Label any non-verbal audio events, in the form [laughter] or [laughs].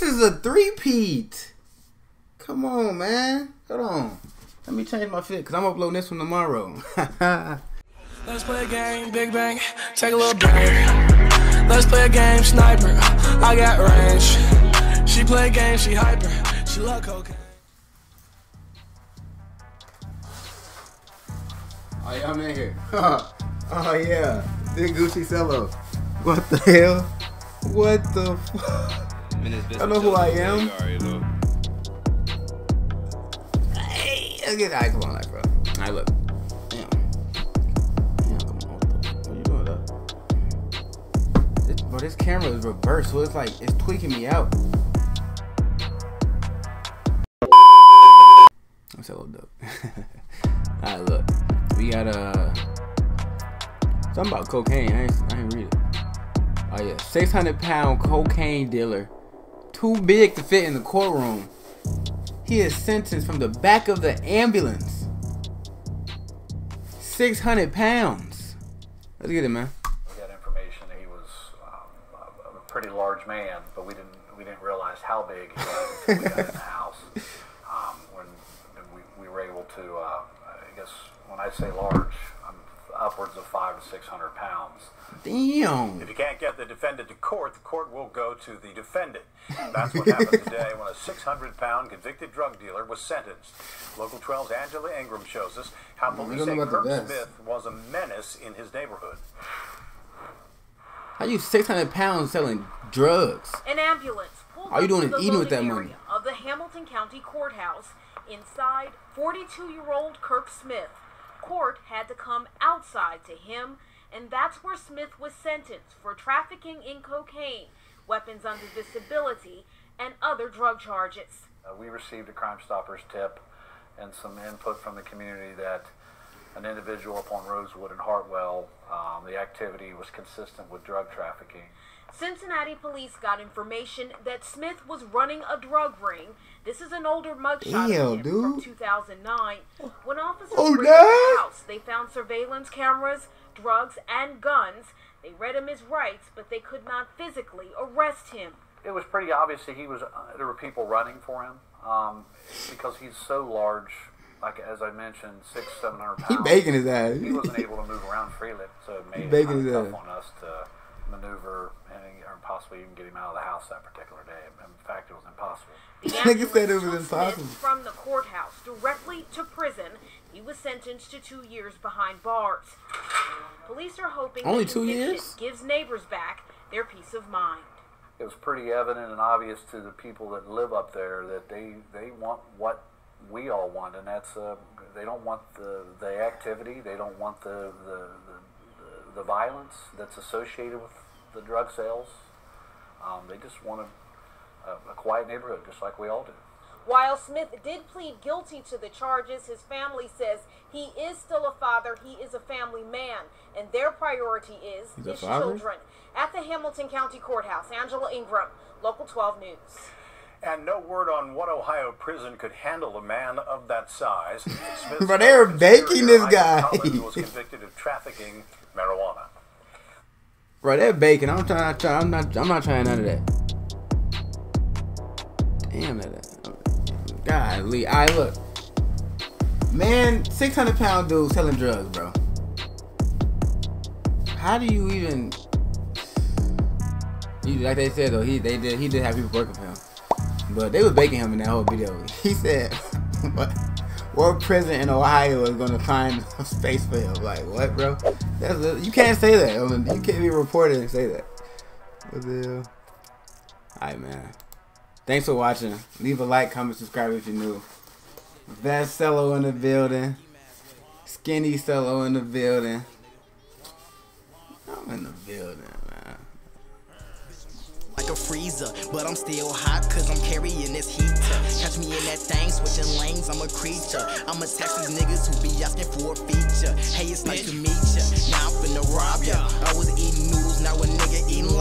this is a three-peat. Come on, man. Hold on. Let me change my fit because I'm uploading this one tomorrow. [laughs] Let's play a game, Big Bang, take a little break. Let's play a game, Sniper, I got range. She play a game, she hyper, she love cocaine. Oh yeah, I'm in here. [laughs] oh yeah, Big Gucci Cello. What the hell? What the? F- I don't know who I am. Hey, look at that. Come on, like, bro. Alright, look. Damn. Damn, come on. What, the, what are you doing, though? This, bro, this camera is reversed, so it's like it's tweaking me out. I'm so dope. Alright, [laughs] look. We got uh something about cocaine. I ain't, I ain't read it. Oh yeah, 600 pound cocaine dealer, too big to fit in the courtroom. He is sentenced from the back of the ambulance. 600 pounds. Let's get it, man. We got information that he was um, a, pretty large man, but we didn't we didn't realize how big he was until we got in the [laughs] house. Um, when we, we were able to, uh, I guess when I say large, upwards of five to six hundred pounds. Damn. If you can't get the defendant to court, the court will go to the defendant. That's what happened today when a 600 pound convicted drug dealer was sentenced. Local 12's Angela Ingram shows us how police say know about the Smith was a menace in his neighborhood. How you 600 pounds selling drugs? An ambulance pulled All you up doing to is the eating with loading that area money. Of the Hamilton County Courthouse. Inside, 42-year-old Kirk Smith. Court had to come outside to him, and that's where Smith was sentenced for trafficking in cocaine, weapons under disability, and other drug charges. Uh, we received a Crime Stoppers tip and some input from the community that an individual up on Rosewood and Hartwell, um, the activity was consistent with drug trafficking. Cincinnati police got information that Smith was running a drug ring. This is an older mugshot Damn, of him from 2009. When officers Oh, raided Dad? the house, they found surveillance cameras, drugs, and guns. They read him his rights, but they could not physically arrest him. It was pretty obvious that he was. Uh, there were people running for him um, because he's so large. Like as I mentioned, six, seven hundred He pounds. baking his ass. He wasn't able to move around freely, so it made it baking kind of tough on us to maneuver and or possibly even get him out of the house that particular day. In fact, it was impossible. [laughs] The Nigga said it ambulance was took impossible. From the courthouse directly to prison. He was sentenced to two years behind bars. Police are hoping Only two years? gives neighbors back their peace of mind. It was pretty evident and obvious to the people that live up there that they they want what we all want, and that's uh, they don't want the the activity, they don't want the the, the, the violence that's associated with the drug sales. Um, they just want a, a, a quiet neighborhood, just like we all do. While Smith did plead guilty to the charges, his family says he is still a father, he is a family man, and their priority is He's his children. At the Hamilton County Courthouse, Angela Ingram, Local 12 News. And no word on what Ohio prison could handle a man of that size. [laughs] But they're baking this guy. Collins, was [laughs] convicted of trafficking marijuana. Bro, they're baking. I'm trying. try- I'm not. I'm not trying none of that. Damn that. Golly, I look. Man, 600 pound dude selling drugs, bro. How do you even? Like they said though, he they did he did have people working for him, but they was baking him in that whole video. [laughs] He said, [laughs] "What? What prison in Ohio is gonna find a space for him?" Like what, bro? That's you can't say that. I mean, you can't be reported and say that. What the hell? Alright, man. Thanks for watching. Leave a like, comment, subscribe if you're new. Vast Cello in the building. Skinny Cello in the building. I'm in the building, man. Like a freezer, but I'm still hot cause I'm carrying this heater. Catch me in that thing, switching lanes, I'm a creature. I'ma text these niggas who be asking for a feature. Hey, it's nice to meet ya. Now I'm finna rob ya. I was eating noodles, now a nigga eating